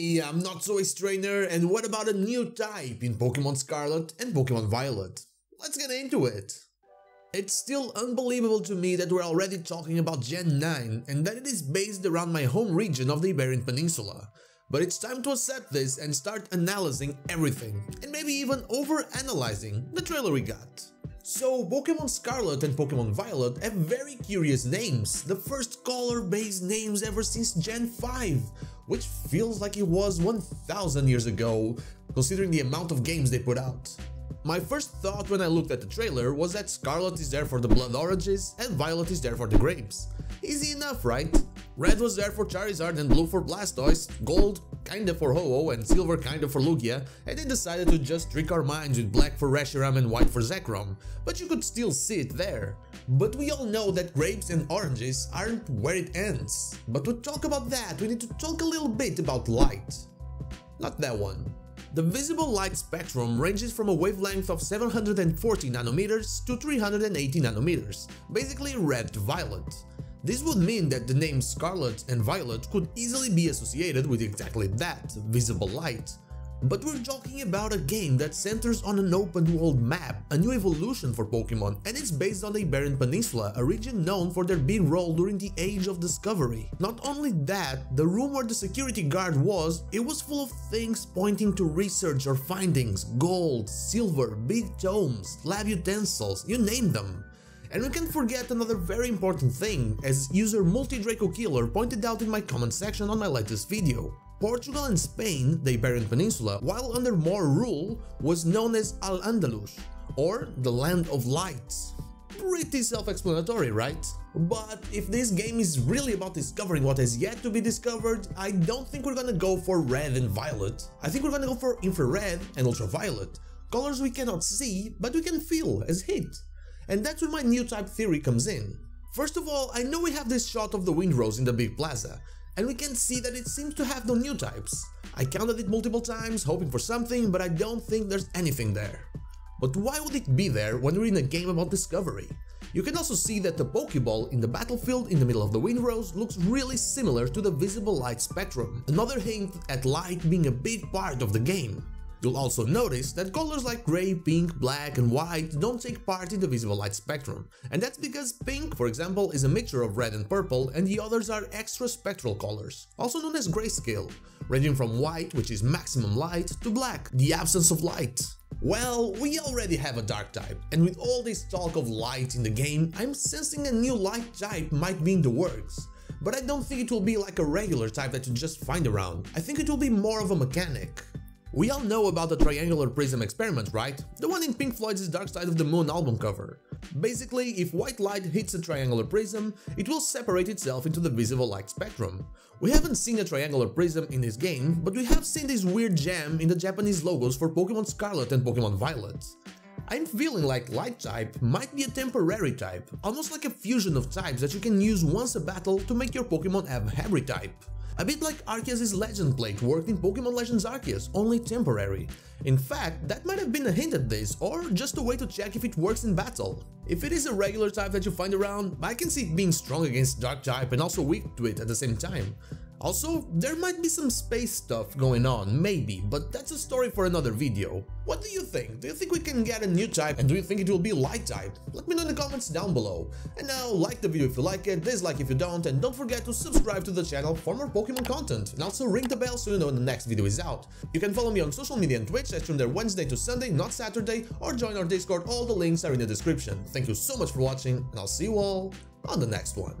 I'm not so Ace Trainer, and what about a new type in Pokemon Scarlet and Pokemon Violet? Let's get into it! It's still unbelievable to me that we're already talking about Gen 9 and that it is based around my home region of the Iberian Peninsula. But it's time to accept this and start analyzing everything, and maybe even over-analyzing the trailer we got. So, Pokemon Scarlet and Pokemon Violet have very curious names, the first color-based names ever since Gen 5, which feels like it was 1000 years ago, considering the amount of games they put out. My first thought when I looked at the trailer was that Scarlet is there for the blood oranges and Violet is there for the grapes. Easy enough, right? Red was there for Charizard and blue for Blastoise, gold kinda for Ho-Oh and silver kinda for Lugia, and they decided to just trick our minds with black for Reshiram and white for Zekrom, but you could still see it there. But we all know that grapes and oranges aren't where it ends. But to talk about that, we need to talk a little bit about light. Not that one. The visible light spectrum ranges from a wavelength of 740 nanometers to 380 nanometers, basically red to violet. This would mean that the names Scarlet and Violet could easily be associated with exactly that, visible light. But we're talking about a game that centers on an open world map, a new evolution for Pokemon, and it's based on the Iberian Peninsula, a region known for their big role during the Age of Discovery. Not only that, the room where the security guard was, it was full of things pointing to research or findings, gold, silver, big tomes, lab utensils, you name them. And we can't forget another very important thing, as user Multi-Draco Killer pointed out in my comment section on my latest video. Portugal and Spain, the Iberian Peninsula, while under Moor rule, was known as Al-Andalus, or the Land of Lights. Pretty self-explanatory, right? But if this game is really about discovering what has yet to be discovered, I don't think we're gonna go for red and violet. I think we're gonna go for infrared and ultraviolet, colors we cannot see, but we can feel as heat. And that's where my new type theory comes in. First of all, I know we have this shot of the Windrose in the big plaza, and we can see that it seems to have no new types. I counted it multiple times, hoping for something, but I don't think there's anything there. But why would it be there when we're in a game about discovery? You can also see that the Pokeball in the battlefield in the middle of the Windrose looks really similar to the visible light spectrum, another hint at light being a big part of the game. You'll also notice that colors like grey, pink, black and white don't take part in the visible light spectrum, and that's because pink, for example, is a mixture of red and purple and the others are extra spectral colors, also known as grayscale, ranging from white, which is maximum light, to black, the absence of light. Well, we already have a dark type, and with all this talk of light in the game, I'm sensing a new light type might be in the works. But I don't think it will be like a regular type that you just find around, I think it will be more of a mechanic. We all know about the triangular prism experiment, right? The one in Pink Floyd's Dark Side of the Moon album cover. Basically, if white light hits a triangular prism, it will separate itself into the visible light spectrum. We haven't seen a triangular prism in this game, but we have seen this weird gem in the Japanese logos for Pokemon Scarlet and Pokemon Violet. I'm feeling like Light type might be a temporary type, almost like a fusion of types that you can use once a battle to make your Pokemon have Hybrid type. A bit like Arceus' Legend Plate worked in Pokemon Legends Arceus, only temporary. In fact, that might have been a hint at this, or just a way to check if it works in battle. If it is a regular type that you find around, I can see it being strong against Dark type and also weak to it at the same time. Also, there might be some space stuff going on, maybe, but that's a story for another video. What do you think? Do you think we can get a new type and do you think it will be light type? Let me know in the comments down below. And now, like the video if you like it, dislike if you don't, and don't forget to subscribe to the channel for more Pokemon content, and also ring the bell so you know when the next video is out. You can follow me on social media and Twitch, I stream there Wednesday to Sunday, not Saturday, or join our Discord, all the links are in the description. Thank you so much for watching, and I'll see you all on the next one.